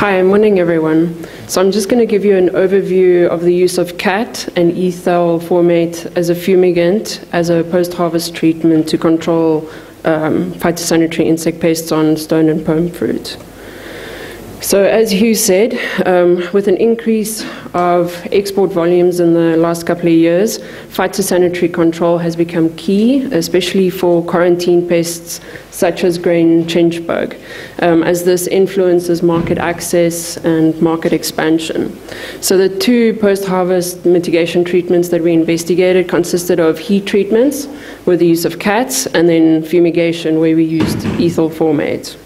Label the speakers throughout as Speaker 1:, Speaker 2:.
Speaker 1: Hi, I'm morning everyone. So I'm just going to give you an overview of the use of CATTS and ethyl formate as a fumigant as a post-harvest treatment to control um, phytosanitary insect pests on stone and pome fruit. So, as Hugh said, um, with an increase of export volumes in the last couple of years, phytosanitary control has become key, especially for quarantine pests such as grain chinch bug, um, as this influences market access and market expansion. So, the two post harvest mitigation treatments that we investigated consisted of heat treatments with the use of CATTS and then fumigation where we used ethyl formate.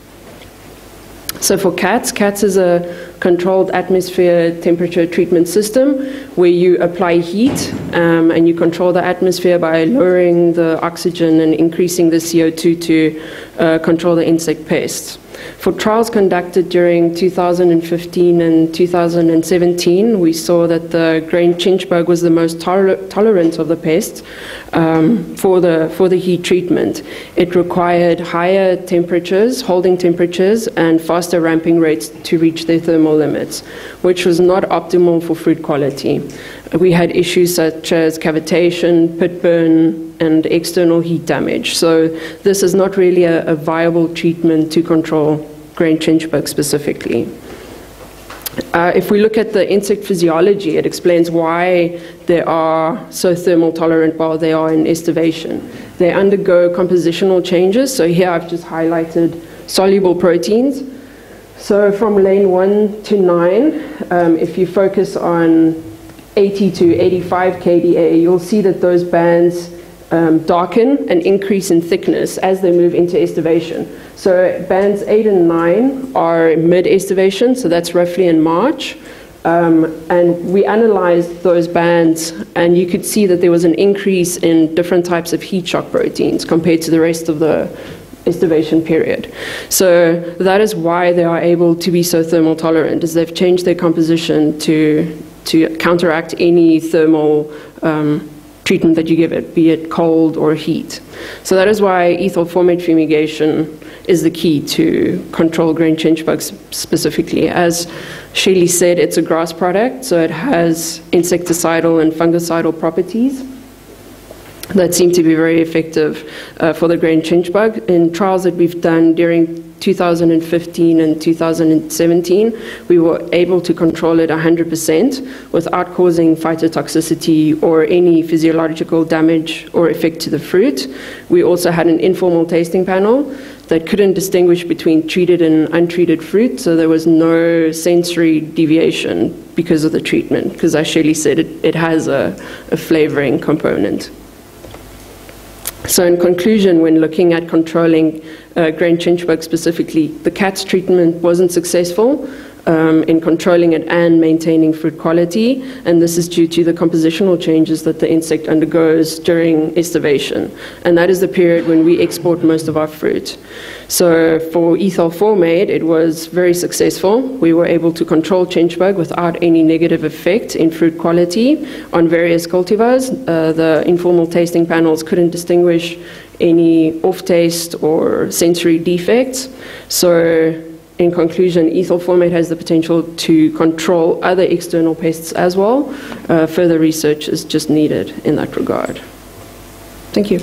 Speaker 1: So for CATTS, CATTS is a controlled atmosphere temperature treatment system where you apply heat um, and you control the atmosphere by lowering the oxygen and increasing the CO2 to uh, control the insect pests. For trials conducted during 2015 and 2017, we saw that the grain chinch bug was the most toler tolerant of the pests um, for, the, for the heat treatment. It required higher temperatures, holding temperatures, and faster ramping rates to reach their thermal limits, which was not optimal for fruit quality. We had issues such as cavitation, pit burn, and external heat damage. So this is not really a, a viable treatment to control grain chinch bug specifically. Uh, if we look at the insect physiology, it explains why they are so thermal tolerant while they are in estivation. They undergo compositional changes. So here I've just highlighted soluble proteins. So from lane 1 to 9, um, if you focus on 80 to 85 kDa, you'll see that those bands um, darken and increase in thickness as they move into estivation. So bands 8 and 9 are mid-estivation, so that's roughly in March. Um, and we analyzed those bands, and you could see that there was an increase in different types of heat shock proteins compared to the rest of the estivation period. So that is why they are able to be so thermal tolerant, is they've changed their composition to, to counteract any thermal um, treatment that you give it, be it cold or heat. So that is why ethyl formate fumigation is the key to control grain chinch bugs specifically. As Shelly said, it's a GRAS product, so it has insecticidal and fungicidal properties that seem to be very effective uh, for the grain chinch bug. In trials that we've done during 2015 and 2017, we were able to control it 100% without causing phytotoxicity or any physiological damage or effect to the fruit. We also had an informal tasting panel that couldn't distinguish between treated and untreated fruit, so there was no sensory deviation because of the treatment, because as Shelly said, it, it has a, a flavoring component. So in conclusion, when looking at controlling uh, grain chinch bug specifically, the CATTS treatment wasn't successful um, in controlling it and maintaining fruit quality, and this is due to the compositional changes that the insect undergoes during estivation, and that is the period when we export most of our fruit. So for ethyl formate, it was very successful. We were able to control chinch bug without any negative effect in fruit quality on various cultivars. Uh, the informal tasting panels couldn't distinguish any off taste or sensory defects. So in conclusion, ethyl formate has the potential to control other external pests as well. Uh, further research is just needed in that regard. Thank you.